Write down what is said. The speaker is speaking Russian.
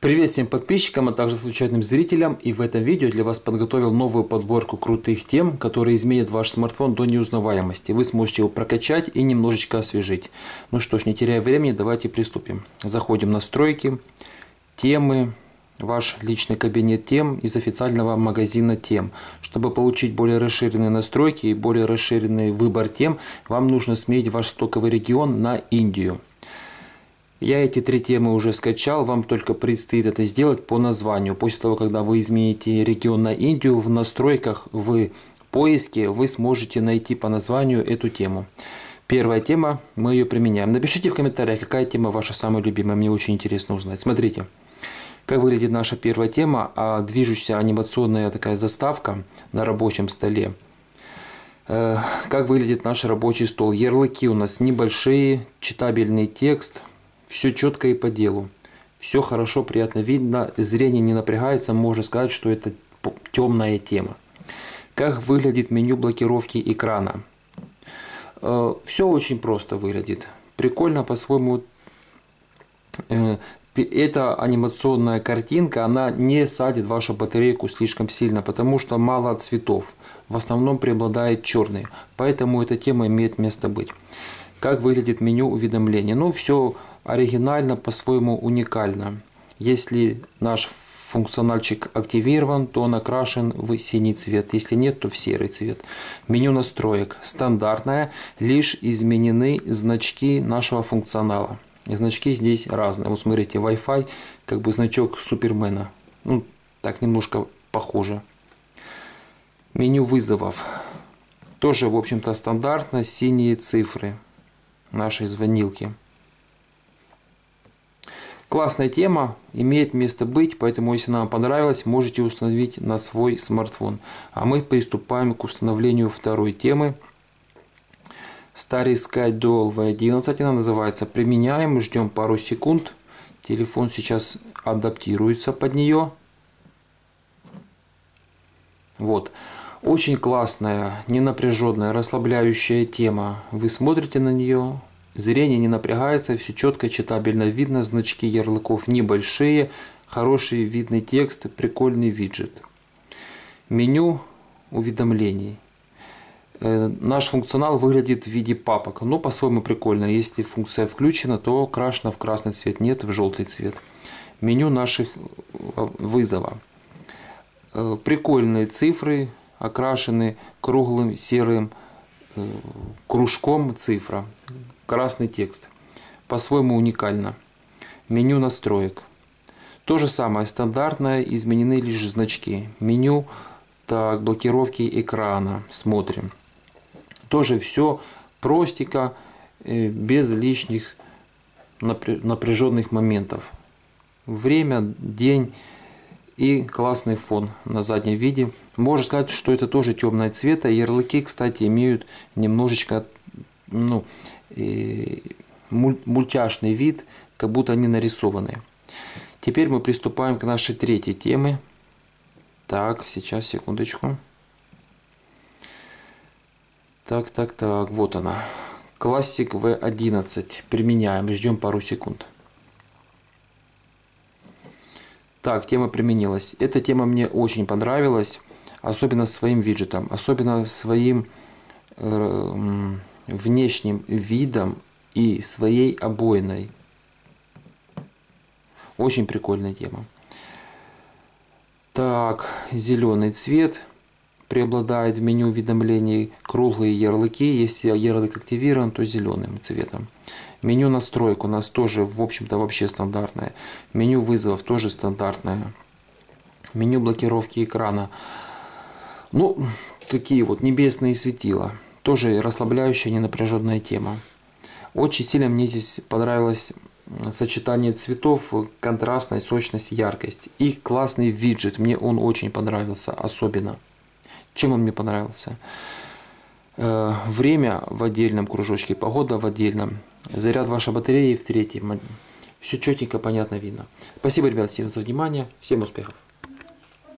Привет всем подписчикам, а также случайным зрителям. И в этом видео для вас подготовил новую подборку крутых тем, которые изменят ваш смартфон до неузнаваемости. Вы сможете его прокачать и немножечко освежить. Ну что ж, не теряя времени, давайте приступим. Заходим в настройки, темы, ваш личный кабинет тем из официального магазина тем. Чтобы получить более расширенные настройки и более расширенный выбор тем, вам нужно сменить ваш стоковый регион на Индию. Я эти три темы уже скачал, вам только предстоит это сделать по названию. После того, когда вы измените регион на Индию, в настройках в поиске вы сможете найти по названию эту тему. Первая тема, мы ее применяем. Напишите в комментариях, какая тема ваша самая любимая, мне очень интересно узнать. Смотрите, как выглядит наша первая тема, а движущаяся анимационная такая заставка на рабочем столе. Э, как выглядит наш рабочий стол? Ярлыки у нас небольшие, читабельный текст – все четко и по делу. Все хорошо, приятно видно, зрение не напрягается, можно сказать, что это темная тема. Как выглядит меню блокировки экрана? Э, все очень просто выглядит. Прикольно по-своему. Э, эта анимационная картинка, она не садит вашу батарейку слишком сильно, потому что мало цветов. В основном преобладает черный. Поэтому эта тема имеет место быть. Как выглядит меню уведомления? Ну, все оригинально, по-своему уникально. Если наш функциональчик активирован, то он окрашен в синий цвет. Если нет, то в серый цвет. Меню настроек стандартное, лишь изменены значки нашего функционала. И значки здесь разные. Вот смотрите, Wi-Fi, как бы значок Супермена. Ну, так немножко похоже. Меню вызовов. Тоже, в общем-то, стандартно синие цифры нашей звонилки. Классная тема, имеет место быть, поэтому если нам понравилось, можете установить на свой смартфон. А мы приступаем к установлению второй темы. Старый Sky Dual V11 она называется. Применяем, ждем пару секунд. Телефон сейчас адаптируется под нее. Вот. Очень классная, ненапряженная, расслабляющая тема. Вы смотрите на нее, Зрение не напрягается, все четко, читабельно видно, значки ярлыков небольшие, хороший видный текст, прикольный виджет. Меню уведомлений. Э, наш функционал выглядит в виде папок, но по-своему прикольно. Если функция включена, то крашена в красный цвет, нет в желтый цвет. Меню наших э, вызова. Э, прикольные цифры, окрашены круглым серым кружком цифра красный текст. По-своему уникально. Меню настроек. То же самое, стандартное, изменены лишь значки. Меню, так, блокировки экрана. Смотрим. Тоже все простенько, э, без лишних напряженных моментов. Время, день и классный фон на заднем виде. Можно сказать, что это тоже темное цвета. Ярлыки, кстати, имеют немножечко ну, мультяшный вид, как будто они нарисованы. Теперь мы приступаем к нашей третьей теме. Так, сейчас, секундочку. Так, так, так, вот она. Классик V11. Применяем, ждем пару секунд. Так, тема применилась. Эта тема мне очень понравилась, особенно своим виджетом, особенно своим э, внешним видом и своей обойной. Очень прикольная тема. Так, зеленый цвет преобладает в меню уведомлений круглые ярлыки. Если ярлык активирован, то зеленым цветом. Меню настроек у нас тоже, в общем-то, вообще стандартное. Меню вызовов тоже стандартное. Меню блокировки экрана. Ну, такие вот небесные светила. Тоже расслабляющая, ненапряженная тема. Очень сильно мне здесь понравилось сочетание цветов, контрастность, сочность, яркость. И классный виджет, мне он очень понравился, особенно. Чем он мне понравился? Э, время в отдельном кружочке, погода в отдельном, заряд вашей батареи в третьем. Все четенько, понятно, видно. Спасибо, ребят, всем за внимание. Всем успехов.